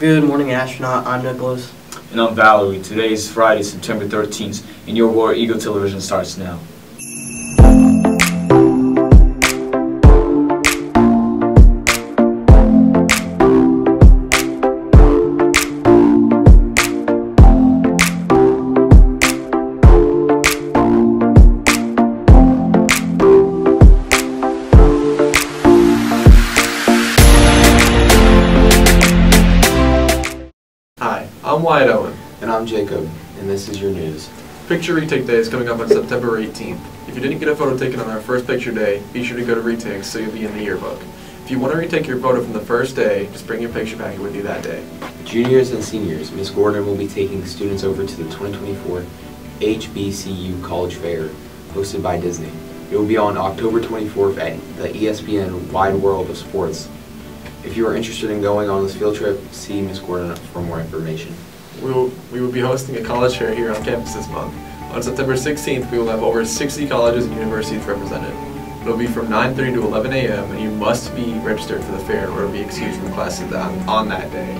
Good morning, astronaut. I'm Nicholas. And I'm Valerie. Today is Friday, September 13th, and your War Eagle television starts now. I'm Wyatt Owen. And I'm Jacob, and this is your news. Picture Retake Day is coming up on September 18th. If you didn't get a photo taken on our first picture day, be sure to go to Retake so you'll be in the yearbook. If you want to retake your photo from the first day, just bring your picture packet with you that day. Juniors and seniors, Ms. Gordon will be taking students over to the 2024 HBCU College Fair, hosted by Disney. It will be on October 24th at the ESPN Wide World of Sports. If you are interested in going on this field trip, see Ms. Gordon for more information. We will, we will be hosting a college fair here on campus this month. On September 16th, we will have over 60 colleges and universities represented. It will be from 9.30 to 11 a.m. and you must be registered for the fair in order to be excused from classes on, on that day.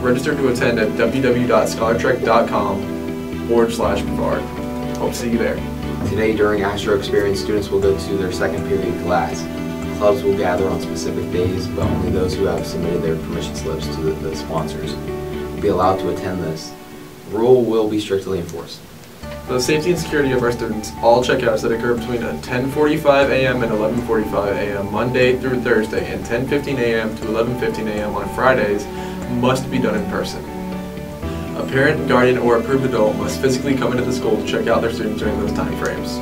Register to attend at www.scholartrek.com forward slash Brevard. Hope to see you there. Today during Astro Experience, students will go to their second period class. Clubs will gather on specific days, but only those who have submitted their permission slips to the, the sponsors will be allowed to attend this. Rule will be strictly enforced. For the safety and security of our students, all checkouts that occur between 10:45 a.m. and 11:45 a.m. Monday through Thursday and 10:15 a.m. to 11:15 a.m. on Fridays must be done in person. A parent, guardian, or approved adult must physically come into the school to check out their students during those time frames.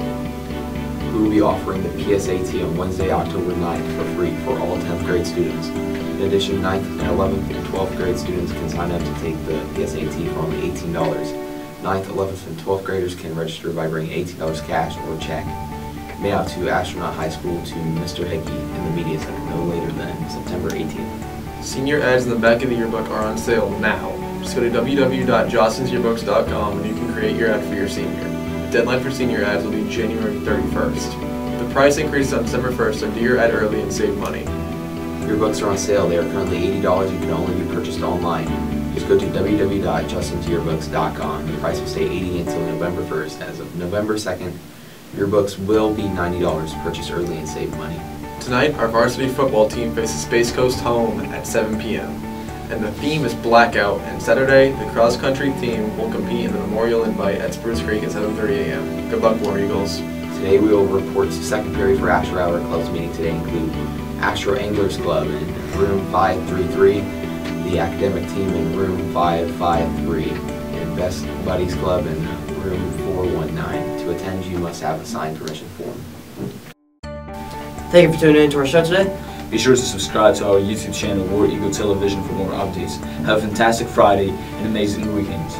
We will be offering the PSAT on Wednesday, October 9th for free for all 10th grade students. In addition, 9th and 11th and 12th grade students can sign up to take the PSAT for only $18. 9th, 11th, and 12th graders can register by bringing $18 cash or a check. Made out to Astronaut High School to Mr. Hickey in the Media Center no later than September 18th. Senior ads in the back of the yearbook are on sale now. Just go to www.jostensyearbooks.com and you can create your ad for your senior. Deadline for senior ads will be January 31st. The price increases on December 1st, so do your ad early and save money. Yearbooks are on sale. They are currently $80 and can only be purchased online. Just go to www.jostensyearbooks.com. The price will stay 80 until November 1st. As of November 2nd, yearbooks will be $90. Purchase early and save money. Tonight, our varsity football team faces Space Coast home at 7 p.m. And the theme is blackout. And Saturday, the cross country team will compete in the Memorial Invite at Spruce Creek at 7:30 a.m. Good luck, War Eagles. Today we will report to second period for Astro Hour. Clubs meeting today include Astro Anglers Club in room 533, the academic team in room 553, and Best Buddies Club in room 419. To attend, you must have a signed permission form. Thank you for tuning in to our show today. Be sure to subscribe to our YouTube channel, War Eagle Television, for more updates. Have a fantastic Friday and amazing weekends.